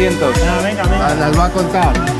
1200. Ah, venga, venga. Va a contar.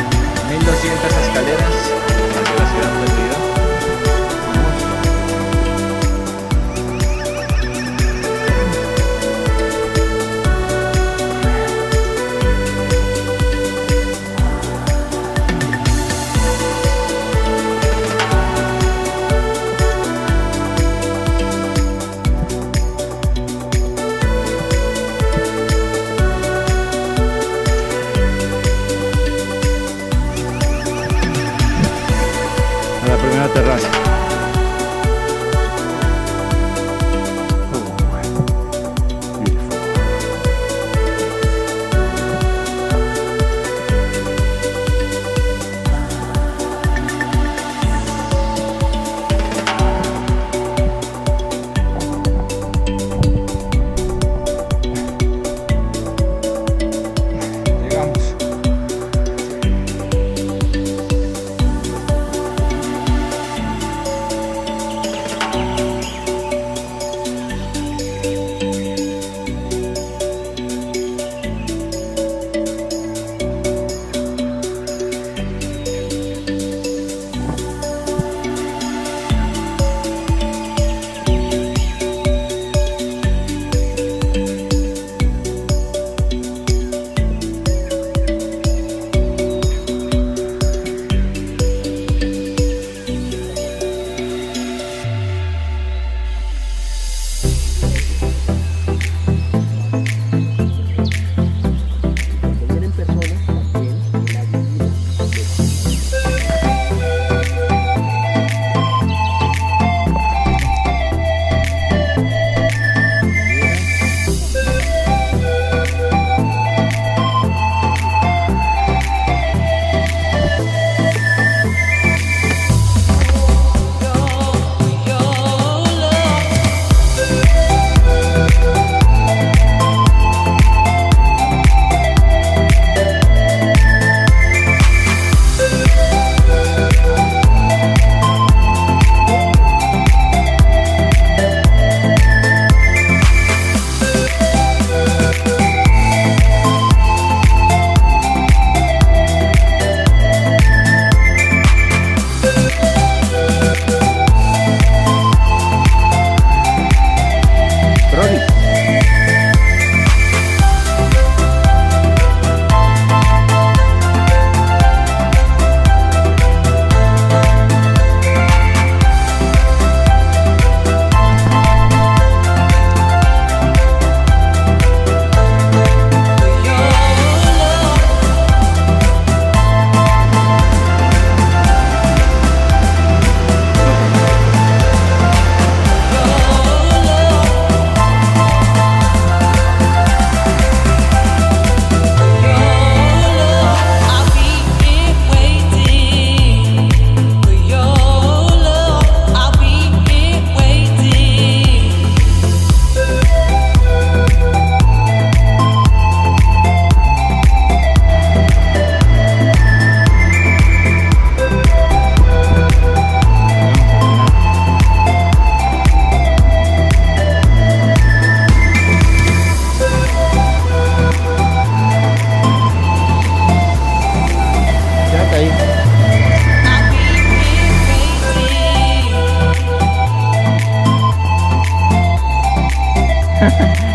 Mm-hmm.